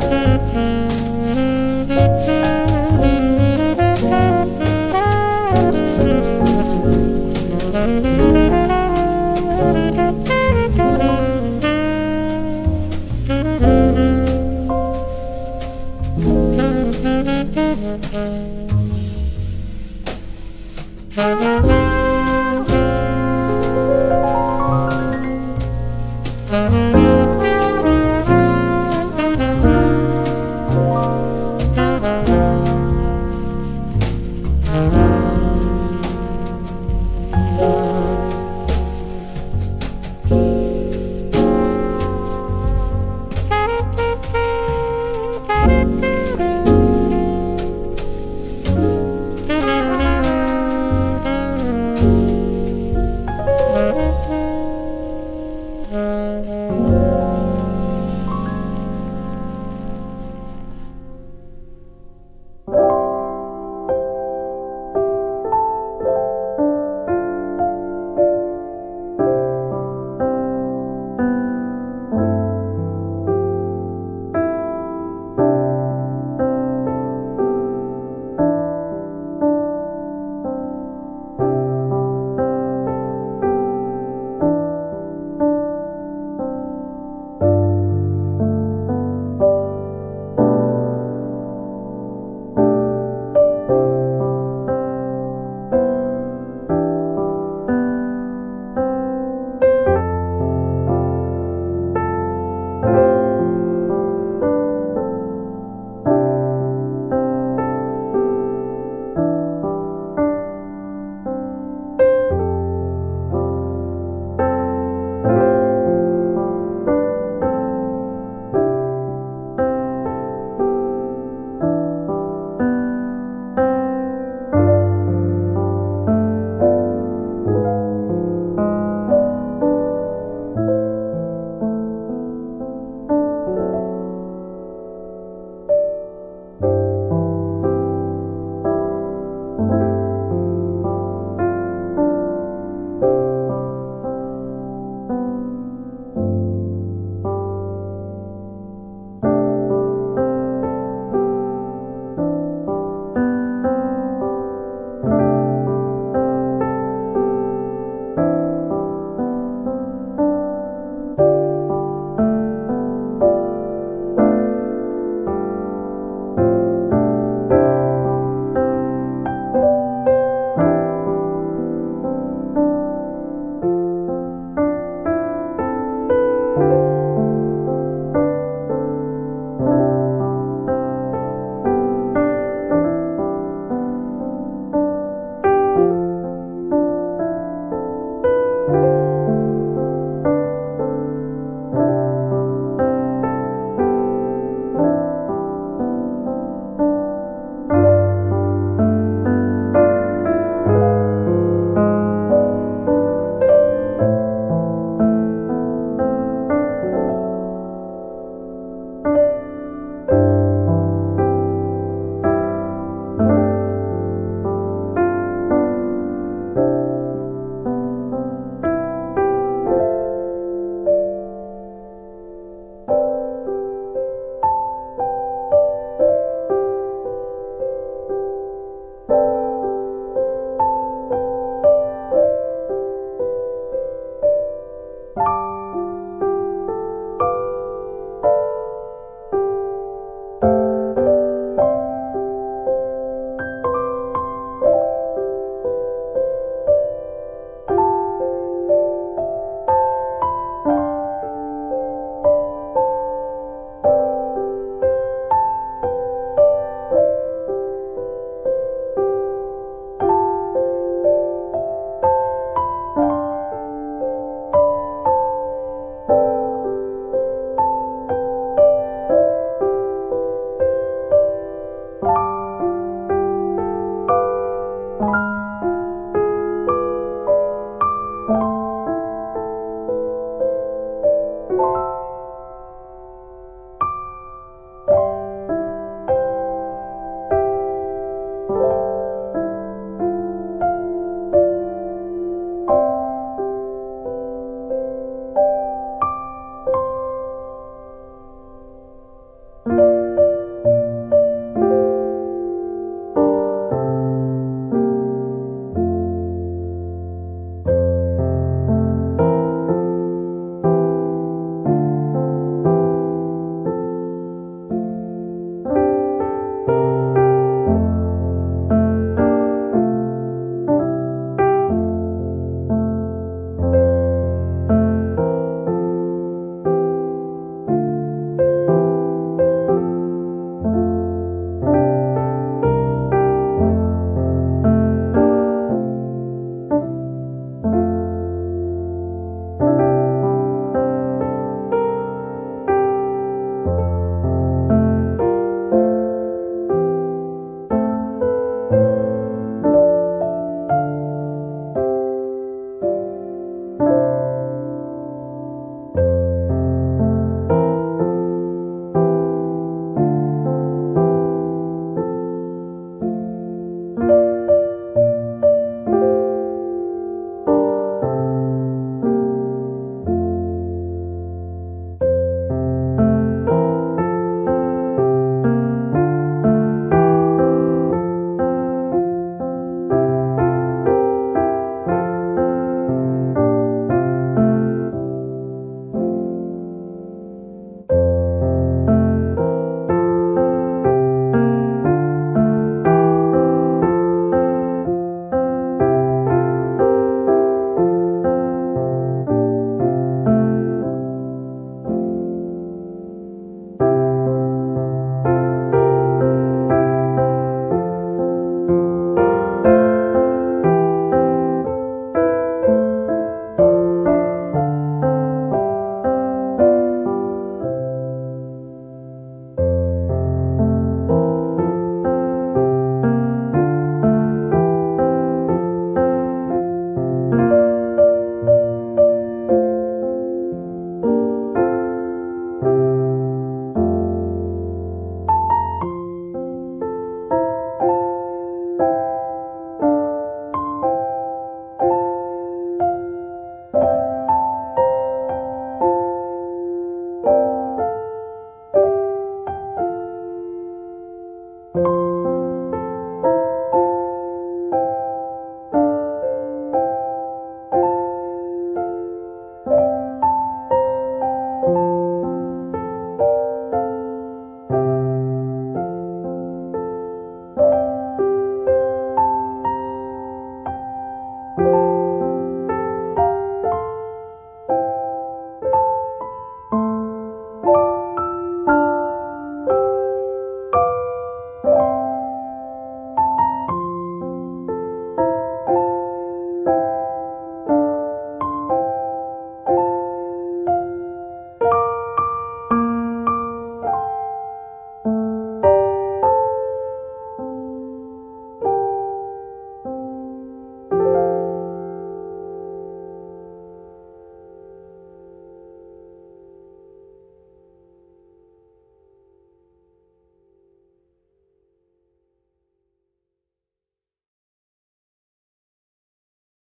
Mm-hmm.